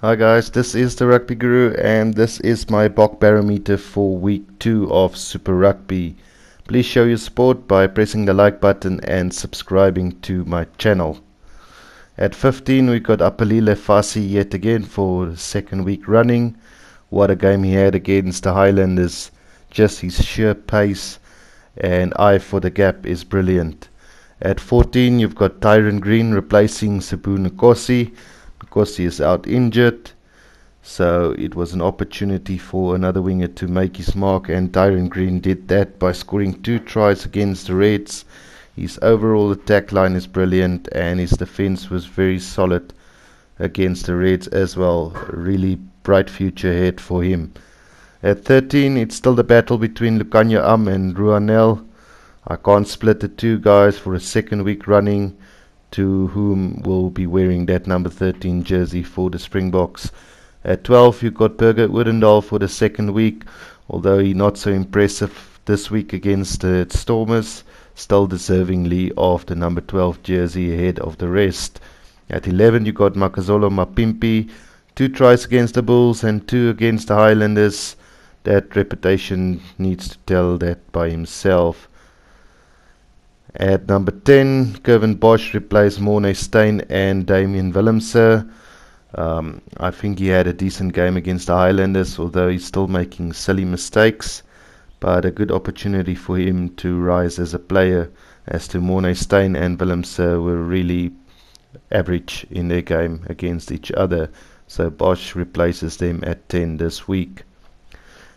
Hi guys, this is the Rugby Guru and this is my BOK barometer for week 2 of Super Rugby. Please show your support by pressing the like button and subscribing to my channel. At 15 we've got Aphelile Fassi yet again for the second week running. What a game he had against the Highlanders. Just his sheer pace and eye for the gap is brilliant. At 14 you've got Tyrone Green replacing Sipho Nkosi because he is out injured. So it was an opportunity for another winger to make his mark, and Tyrone Green did that by scoring two tries against the Reds. His overall attack line is brilliant, and his defense was very solid against the Reds as well. Really bright future ahead for him. At 13, it's still the battle between Lukhanyo Am and Ruanel. I can't split the two guys for a second week running to whom will be wearing that number 13 jersey for the Springboks. At 12, you've got Burger Odendaal for the second week, although he not so impressive this week against the Stormers, still deservingly of the number 12 jersey ahead of the rest. At 11, you've got Makazole Mapimpi, two tries against the Bulls and two against the Highlanders. That reputation needs to tell that by himself. At number 10, Curwin Bosch replaced Morné Steyn and Damian Willemse. Um, I think he had a decent game against the Highlanders, although he's still making silly mistakes. But a good opportunity for him to rise as a player, as to Morné Steyn and Willemse were really average in their game against each other. So Bosch replaces them at 10 this week.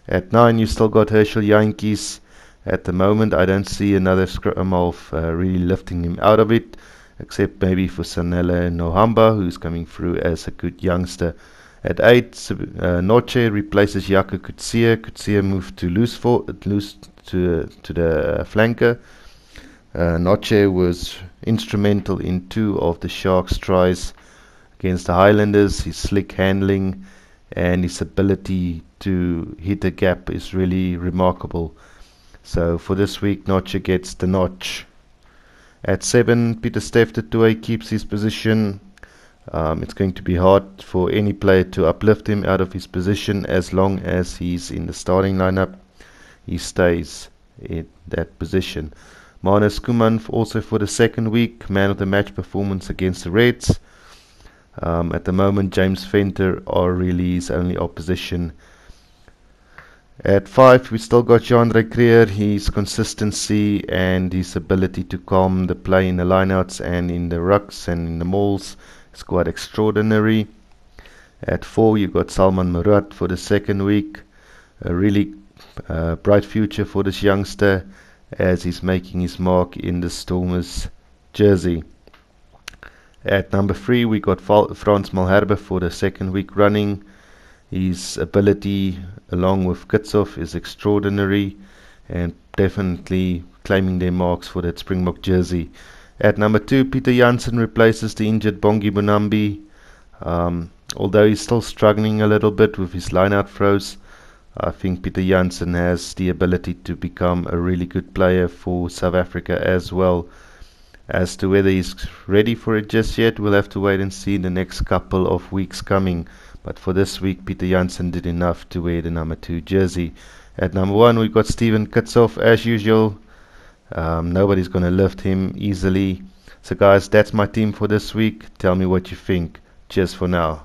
At 9, you still got Herschel Jantjies at the moment, I don't see another Scrum-Half uh, really lifting him out of it, except maybe for Sanele Nohamba, who's coming through as a good youngster. At 8, uh, Notshe replaces Jaco Coetzee. Coetzee moved to loose, for, loose to, to the flanker. Uh, Notshe was instrumental in two of the Sharks' tries against the Highlanders. His slick handling and his ability to hit the gap is really remarkable. So for this week, Notshe gets the notch. At 7, Pieter-Steph du Toit keeps his position. Um, it's going to be hard for any player to uplift him out of his position as long as he's in the starting lineup. He stays in that position. Marnus Schoeman also for the second week, man of the match performance against the Reds. Um, at the moment, James Fenter are really his only opposition at five, we still got Jean Creer. His consistency and his ability to calm the play in the lineouts and in the rucks and in the mauls is quite extraordinary. At four, you got Salmaan Moerat for the second week. A really uh, bright future for this youngster as he's making his mark in the Stormers jersey. At number three, we got Frans Malherbe for the second week running. His ability, along with Kitshoff, is extraordinary and definitely claiming their marks for that Springbok jersey. At number two, Peter Jansen replaces the injured Bongi Mbonambi. Um, although he's still struggling a little bit with his line-out throws, I think Peter Jansen has the ability to become a really good player for South Africa as well. As to whether he's ready for it just yet, we'll have to wait and see in the next couple of weeks coming. But for this week, Peter Jansen did enough to wear the number two jersey. At number one, we've got Steven Kitshoff as usual. Um, nobody's going to lift him easily. So, guys, that's my team for this week. Tell me what you think. Cheers for now.